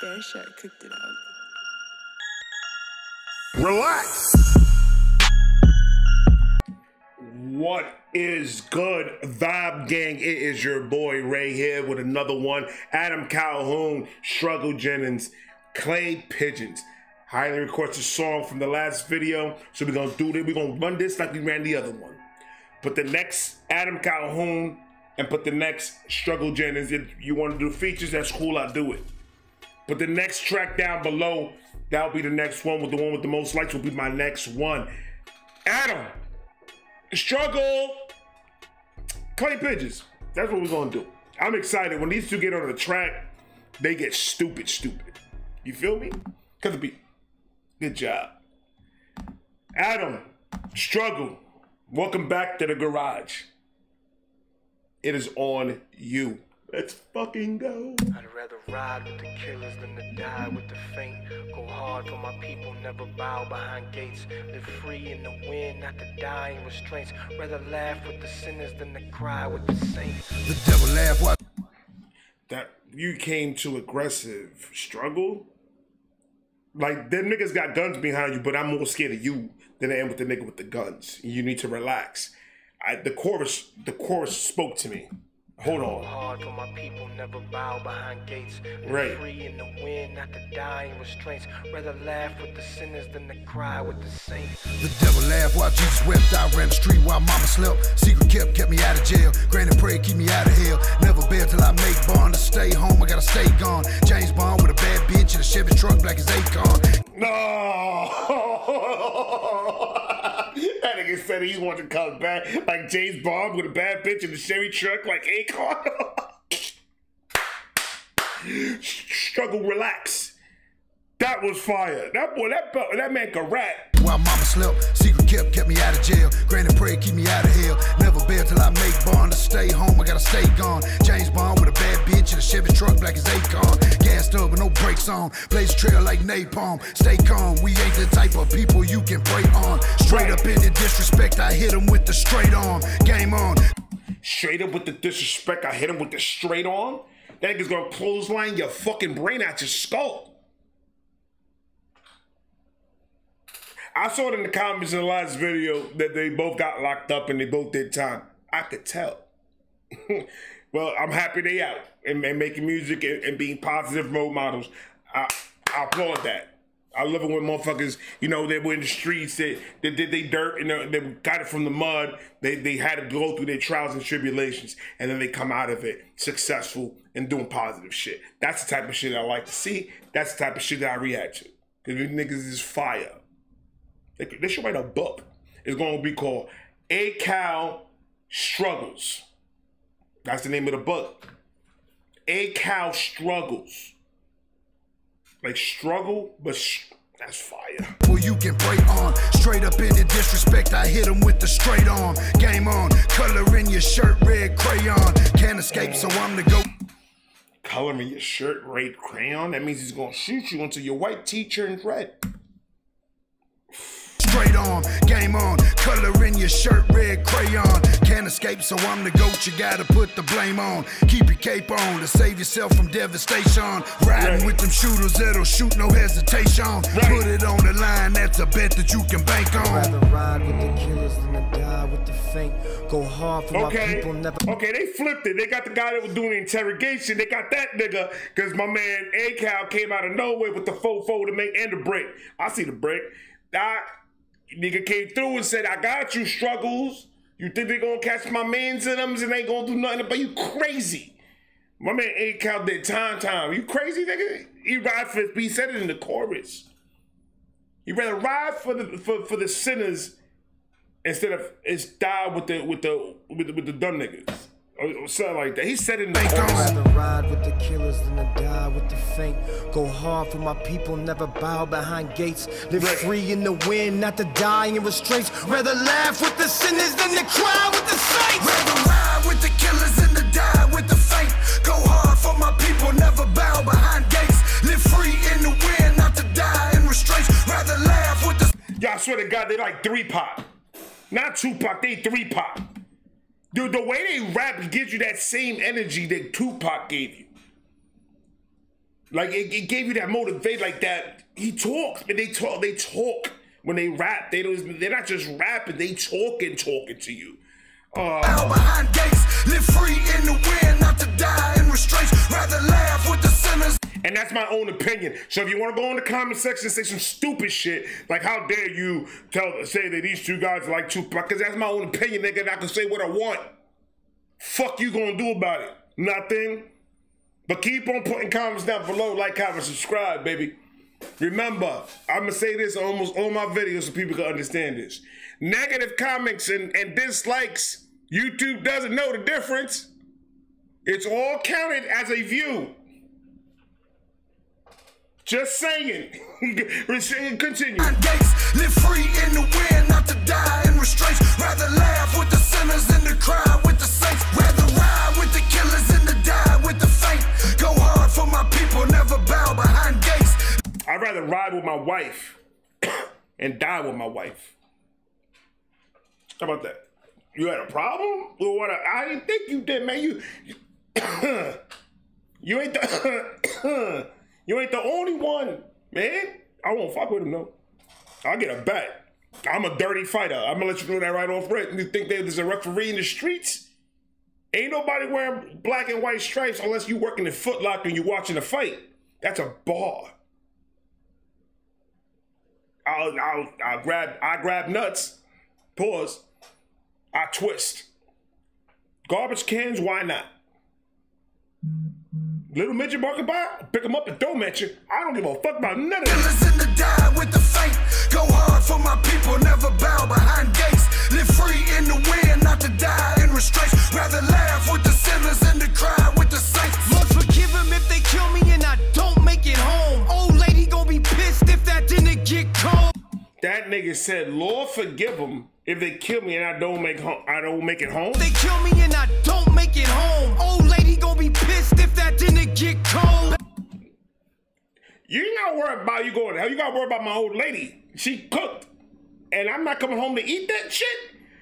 Fair Share cooked it up. Relax. What is good, Vibe Gang? It is your boy Ray here with another one. Adam Calhoun, Struggle Jennings, Clay Pigeons. Highly requested song from the last video. So we're gonna do this. We're gonna run this like we ran the other one. Put the next Adam Calhoun and put the next Struggle Jennings. If you want to do features, that's cool, I'll do it. Put the next track down below. That'll be the next one with the one with the most likes will be my next one. Adam, struggle, Clay Pigeons. That's what we're gonna do. I'm excited. When these two get on the track, they get stupid, stupid. You feel me? Cause it be good job. Adam, struggle. Welcome back to the garage. It is on you. Let's fucking go. I'd rather ride with the killers than to die with the faint. Go hard for my people, never bow behind gates. Live free in the wind, not to die in restraints. Rather laugh with the sinners than to cry with the saints. The devil laugh while That you came too aggressive. Struggle? Like them niggas got guns behind you, but I'm more scared of you than I am with the nigga with the guns. You need to relax. I, the chorus, the chorus spoke to me. Hold on. hard for my people, never bow behind gates. Live Right. free in the wind, not to die in restraints. Rather laugh with the sinners than to cry with the saints. the devil laugh while Jesus wept. I ran the street while mama slept. Secret kept kept me out of jail. Granny prayed keep me out of hell. Never bail till I make bond to stay home. I gotta stay gone. James Bond with a bad bitch in a Chevy truck black as Akon. No! that nigga said he wanted to come back like James Bond with a bad bitch in the Chevy truck like Akon. Struggle, relax. That was fire. That boy, that bu- that man can rap. While mama slept, secret kept kept me out of jail. Granny pray keep me out of hell. Never bail till I make bond to stay home. I gotta stay gone. James Bond with a bitch in a Chevy truck black as Akon. Gassed up with no brakes on. Blaze trail like napalm. Stay calm. We ain't the type of people you can prey on. Straight up in the disrespect, I hit him with the straight arm. Game on. Straight up with the disrespect, I hit him with the straight arm. That nigga's gonna clothesline your fucking brain out your skull. I saw it in the comments in the last video that they both got locked up and they both did time. I could tell. well, I'm happy they out and, and making music and, and being positive role models. I, I applaud that. I love it when motherfuckers, you know, they were in the streets, they, they did they dirt, and they, got it from the mud. They, they had to go through their trials and tribulations, and then they come out of it successful and doing positive shit. That's the type of shit I like to see. That's the type of shit that I react to. Because these niggas is fire. They, they should write a book. It's going to be called A Cal Struggles. That's the name of the book. A Cal Struggles. Like struggle, but sh- that's fire. Well, you can pray on. Straight up in the disrespect, I hit him with the straight arm. Game on. Color in your shirt, red crayon. Can't escape, so I'm the go. Coloring your shirt red crayon. That means he's going to shoot you until your white tee turns red. Straight on, game on, color in your shirt, red crayon. Can't escape, so I'm the goat. You gotta put the blame on. Keep your cape on to save yourself from devastation. Riding Right. with them shooters that'll shoot no hesitation. Put it on the line, that's a bet that you can bank on. Rather ride with the killers than to die with the faint. Go hard for my Okay. people, never. Okay, they flipped it. They got the guy that was doing the interrogation. They got that nigga because my man A Cal came out of nowhere with the fofo to make and the break. I see the brick. That nigga came through and said, I got you, struggles. You think they gonna catch my mans in them and they gonna do nothing about you crazy. My man A Cal did time time. You crazy nigga? He ride for he said it in the chorus. He rather ride for the for, for the sinners instead of it's die with the with the with the, with the dumb niggas or, or something like that. He said it in the Bank on. chorus. Rather ride with the killers than to die with the faint. Go hard for my people, never bow behind gates. Live Right. free in the wind, not to die in restraints. Rather laugh with the sinners than to cry with the saints. Rather ride with the killers than to die with the faint. Go hard for my people, never bow behind gates. Live free in the wind, not to die in restraints. Rather laugh with the Y'all swear to God, they like three pop. Not Tupac, they three pop. Dude, the way they rap gives you that same energy that Tupac gave you. Like it, it gave you that motivate, like that. He talks, and they talk. They talk when they rap. They don't. They're not just rapping. They talking, talking to you. Uh, behind gates, live free in the wind, not to die in restraints. Rather laugh with the. And that's my own opinion. So if you want to go in the comment section and say some stupid shit, like how dare you tell say that these two guys are like Tupac? Because that's my own opinion, nigga. And I can say what I want. Fuck you gonna do about it? Nothing. But keep on putting comments down below, like, comment, subscribe, baby. Remember, I'm gonna say this almost all my videos so people can understand this. Negative comments and, and dislikes, YouTube doesn't know the difference. It's all counted as a view. Just saying. Continue. Gates, live free in the wind, not to die in restraints. Rather laugh with the sinners than to cry with the saints. Rather ride with the killers than to die with the faint. Go hard for my people, never bow behind gates. I'd rather ride with my wife and die with my wife. How about that? You had a problem? Well, what? I, I didn't think you did, man. You, you ain't the, you ain't the only one, man. I won't fuck with him though. I'll get a bet. I'm a dirty fighter. I'm gonna let you know that right off rip. You think there's a referee in the streets? Ain't nobody wearing black and white stripes unless you working in Foot Locker and you're watching a fight. That's a bar. I'll, I'll, I'll grab, I grab nuts. Pause. I twist. Garbage cans, why not? Little midget walking by, pick them up and throw them at you. I don't give a fuck about none of that. Killers in the die with the faint. Go hard for my people, never bow behind gates. Live free in the wind, not to die in restraints. Rather laugh with the sinners than to cry with the saints. Lord, forgive him if they kill me and I don't make it home. Old lady gonna be pissed if that didn't get cold. That nigga said, Lord forgive them if they kill me and I don't make home, I don't make it home. They kill me and I don't make it home. Old lady gonna be pissed that didn't get cold. You gotta worry about you going to hell. You gotta worry about my old lady. She cooked. And I'm not coming home to eat that shit.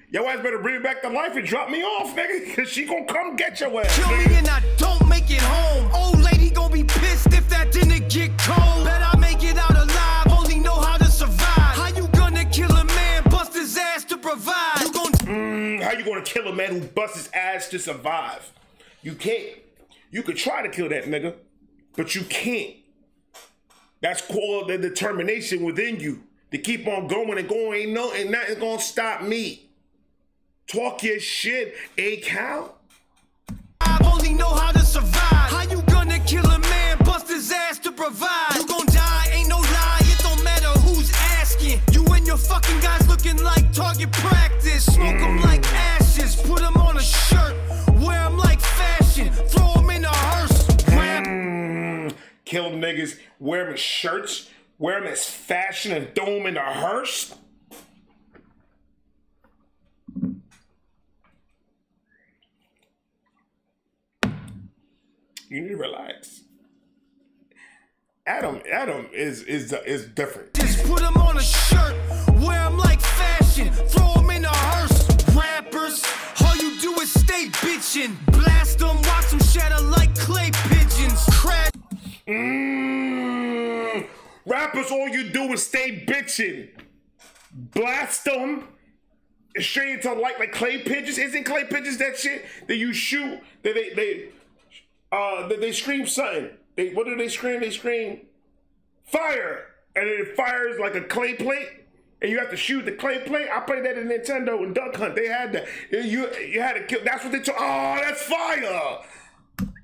Your ass better bring me back to life and drop me off, nigga. Cause she gonna come get your ass. Kill me nigga. and I don't make it home. Old lady gonna be pissed if that didn't get cold. Bet I make it out alive, only know how to survive. How you gonna kill a man, bust his ass to provide? You gon' mm, How you gonna kill a man who busts his ass to survive? You can't. You could try to kill that nigga, but you can't. That's called the determination within you to keep on going and going. Ain't no, and nothing gonna stop me. Talk your shit, A Cal. I only know how to survive. How you gonna kill a man, bust his ass to provide? You die, ain't no lie. It don't matter who's asking. You and your fucking guys looking like target practice. Smoke 'em like ashes, put on a shirt. Wear like Kill niggas, wear them as shirts, wear them as fashion, and throw them in a hearse. You need to relax. Adam, Adam is is is different. Just put 'em on a shirt, wear 'em like fashion, throw 'em in a hearse. Rappers, all you do is stay bitchin'. Rappers, all you do is stay bitching. Blast them straight into like like clay pigeons. Isn't clay pigeons that shit that you shoot? That they they uh that they scream something. They what do they scream? They scream fire, and it fires like a clay plate. And you have to shoot the clay plate. I played that in Nintendo and Duck Hunt. They had that. You you had to kill. That's what they. T- oh, that's fire.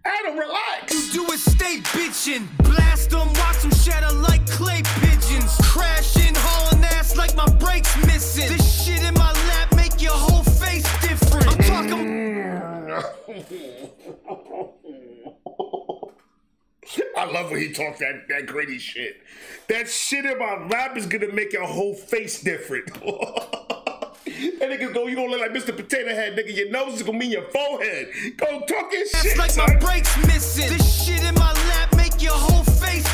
Adam, relax. You do is stay bitchin'. Blast 'em, watch 'em shatter like clay pigeons. Crashing, hauling ass like my brakes missing. This shit in my lap make your whole face different. I'm talking. I love when he talks that, that gritty shit. That shit in my lap is gonna make your whole face different. that nigga go, you gonna look like Mr. Potato Head, nigga. Your nose is gonna mean your forehead. Go talk your That's shit, like my brakes missing. This shit in my lap make your whole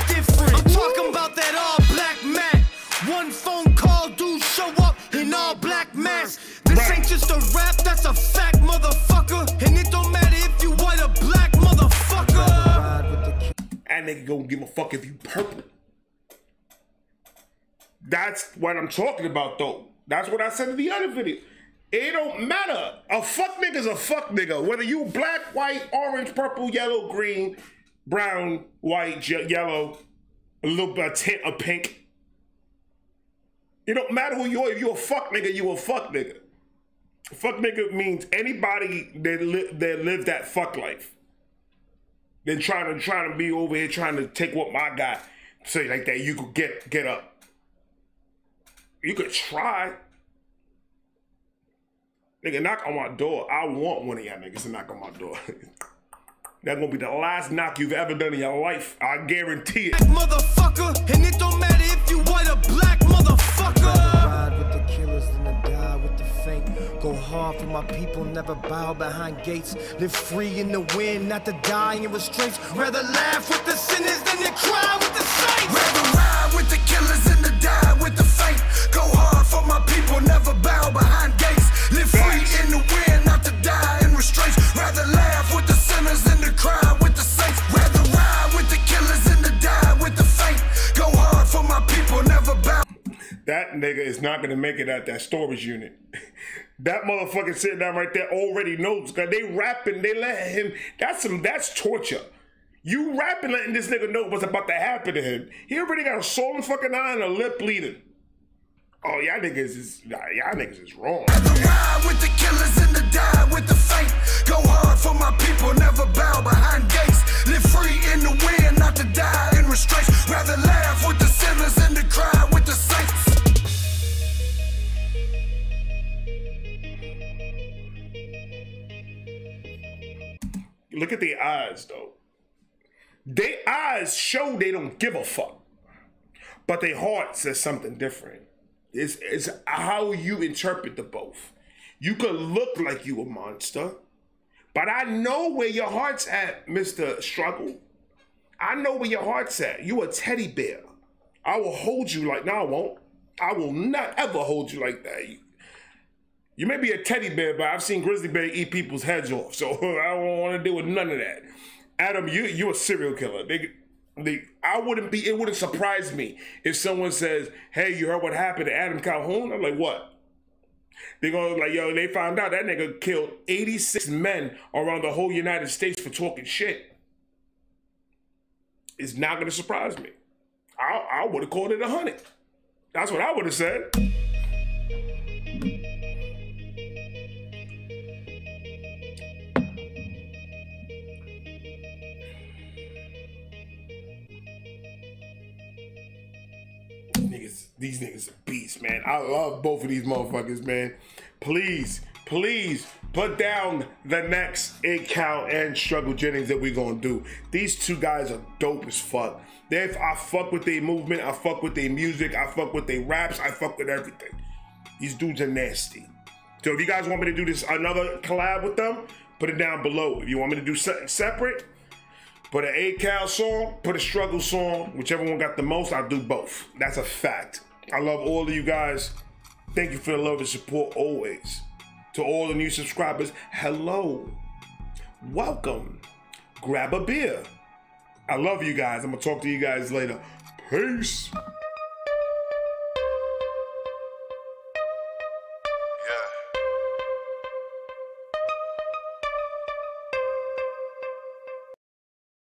different. I'm talking about that all black mat. One phone call, dude show up in all black mask. This ain't just a rap, that's a fact, motherfucker. And it don't matter if you white or black, motherfucker. That nigga gonna give a fuck if you purple. That's what I'm talking about though. That's what I said in the other video. It don't matter. A fuck nigga's a fuck nigga. Whether you black, white, orange, purple, yellow, green, brown, white, yellow, a little bit of tint of pink. It don't matter who you are. If you a fuck nigga, you a fuck nigga. Fuck nigga means anybody that li- that live that fuck life. Then trying to trying to be over here trying to take what my guy say like that. You could get get up. You could try. Nigga, knock on my door. I want one of y'all niggas to knock on my door. That's gonna be the last knock you've ever done in your life. I guarantee it. Motherfucker, and it don't matter if you white or black, motherfucker. Ride with the killers than to die with the faint. Go hard for my people, never bow behind gates. Live free in the wind, not to die in restraints. Rather laugh with the sinners than to cry with the saints. Rather ride with the killers than to die with the faint. Go hard for my people, never That nigga is not gonna make it out that storage unit. that motherfucker sitting down right there already knows. Cause they rapping, they let him. That's some. That's torture. You rapping, letting this nigga know what's about to happen to him. He already got a swollen fucking eye and a lip bleeding. Oh, y'all niggas is y'all niggas is wrong. Ride with the killers and to die with the. Go hard for my people, never bow behind gates. Live free in the wind, not to die eyes though. Their eyes show they don't give a fuck. But their heart says something different. It's, it's how you interpret the both. You could look like you a monster, but I know where your heart's at, Mr. Struggle. I know where your heart's at. You a teddy bear. I will hold you like, no, I won't. I will not ever hold you like that. You, may be a teddy bear, but I've seen grizzly bear eat people's heads off, so I don't want to deal with none of that. Adam, you you a serial killer. They, they, I wouldn't be. It wouldn't surprise me if someone says, "Hey, you heard what happened to Adam Calhoun?" I'm like, "What?" They're gonna like, "Yo, they found out that nigga killed 86 men around the whole United States for talking shit." It's not gonna surprise me. I, I would have called it a hundred. That's what I would have said. These niggas are beasts, man. I love both of these motherfuckers, man. Please, please put down the next count and struggle Jennings that we're gonna do. These two guys are dope as fuck. They, I fuck with their movement, I fuck with their music, I fuck with their raps, I fuck with everything. These dudes are nasty. So if you guys want me to do this another collab with them, put it down below. If you want me to do something separate, put an A Cal song, put a struggle song, whichever one got the most, I'll do both. That's a fact. I love all of you guys. Thank you for the love and support always. To all the new subscribers, hello. Welcome. Grab a beer. I love you guys. I'm gonna talk to you guys later. Peace.